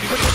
Oh, my